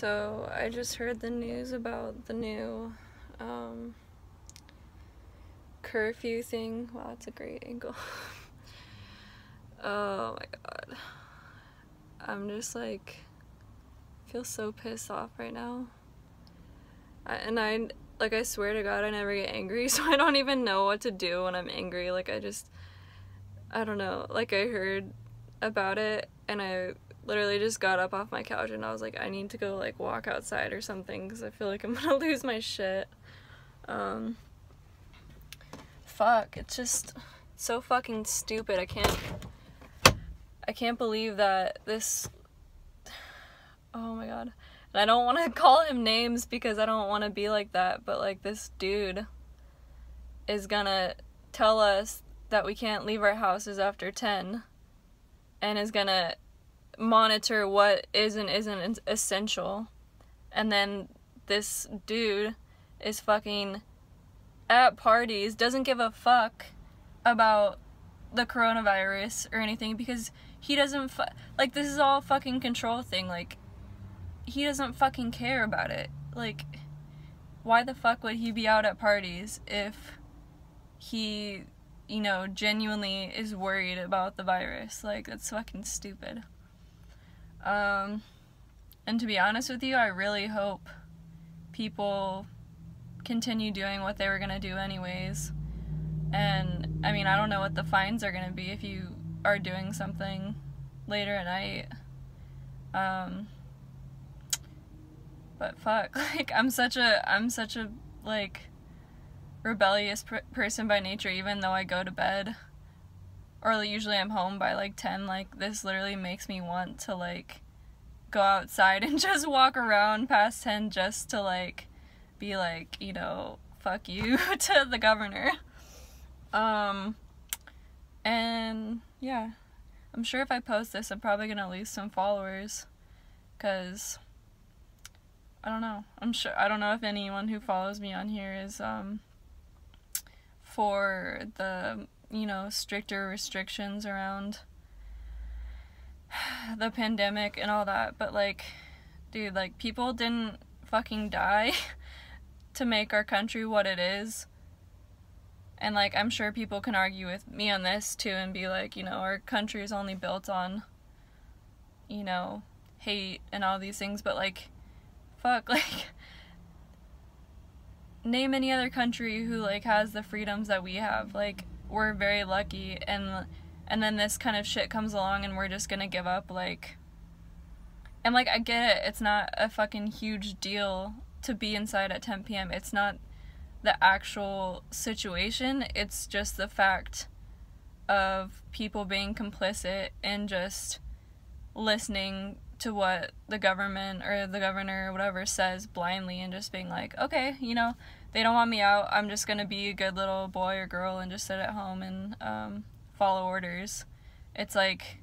So I just heard the news about the new um, curfew thing. Wow, that's a great angle. oh my god. I'm just like feel so pissed off right now. I, and I like I swear to god I never get angry, so I don't even know what to do when I'm angry. Like I just I don't know. Like I heard about it and I literally just got up off my couch and I was like I need to go like walk outside or something cuz I feel like I'm to lose my shit. Um fuck, it's just so fucking stupid. I can't I can't believe that this oh my god. And I don't want to call him names because I don't want to be like that, but like this dude is gonna tell us that we can't leave our houses after 10 and is gonna monitor what is and isn't essential. And then this dude is fucking at parties, doesn't give a fuck about the coronavirus or anything because he doesn't like this is all fucking control thing like he doesn't fucking care about it. Like why the fuck would he be out at parties if he you know genuinely is worried about the virus? Like that's fucking stupid um and to be honest with you I really hope people continue doing what they were going to do anyways and I mean, I don't know what the fines are going to be if you are doing something later at night. Um but fuck, like I'm such a I'm such a like rebellious person by nature even though I go to bed or usually I'm home by like 10 like this literally makes me want to like go outside and just walk around past 10 just to like be like, you know, fuck you to the governor. Um, and yeah, I'm sure if I post this, I'm probably gonna lose some followers, cause I don't know. I'm sure I don't know if anyone who follows me on here is um for the you know stricter restrictions around the pandemic and all that, but like, dude, like people didn't fucking die to make our country what it is and like I'm sure people can argue with me on this too and be like, you know, our country is only built on you know, hate and all these things, but like fuck, like name any other country who like has the freedoms that we have. Like we're very lucky and and then this kind of shit comes along and we're just to give up like and like I get it, it's not a fucking huge deal to be inside at 10 p.m. It's not the actual situation. It's just the fact of people being complicit and just listening to what the government or the governor or whatever says blindly and just being like, okay, you know, they don't want me out. I'm just gonna be a good little boy or girl and just sit at home and um, follow orders. It's like,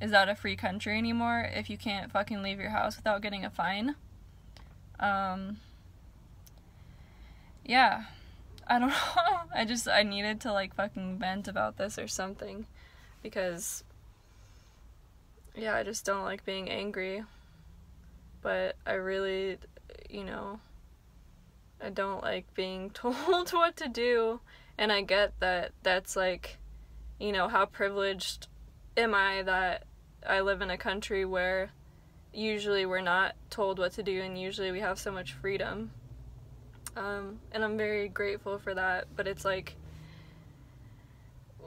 is that a free country anymore if you can't fucking leave your house without getting a fine? Um, yeah. I don't know. I just I needed to like fucking vent about this or something because yeah, I just don't like being angry. But I really, you know, I don't like being told what to do and I get that that's like you know, how privileged am I that I live in a country where usually we're not told what to do and usually we have so much freedom um, and I'm very grateful for that. But it's like,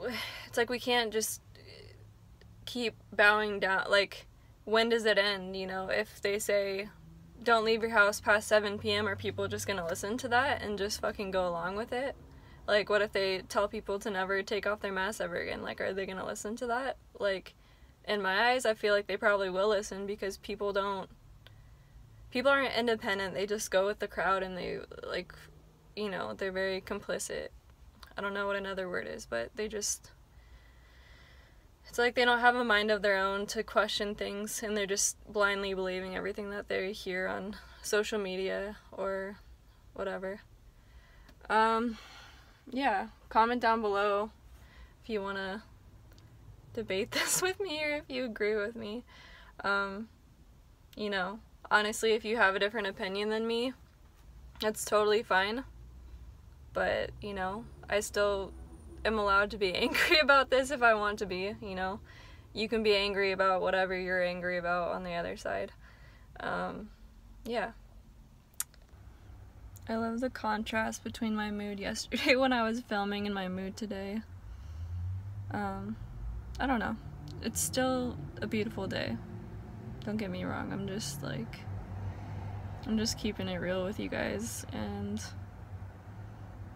it's like we can't just keep bowing down. Like, when does it end? You know, if they say, don't leave your house past 7 p.m., are people just gonna listen to that and just fucking go along with it? Like, what if they tell people to never take off their mask ever again? Like, are they gonna listen to that? Like, in my eyes, I feel like they probably will listen because people don't people aren't independent they just go with the crowd and they like you know they're very complicit i don't know what another word is but they just it's like they don't have a mind of their own to question things and they're just blindly believing everything that they hear on social media or whatever um yeah comment down below if you want to debate this with me or if you agree with me um you know honestly, if you have a different opinion than me, that's totally fine. But, you know, I still am allowed to be angry about this if I want to be, you know. You can be angry about whatever you're angry about on the other side. Um, yeah. I love the contrast between my mood yesterday when I was filming and my mood today. Um, I don't know. It's still a beautiful day. Don't get me wrong. I'm just like I'm just keeping it real with you guys and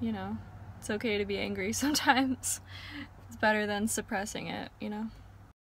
you know, it's okay to be angry sometimes. It's better than suppressing it, you know.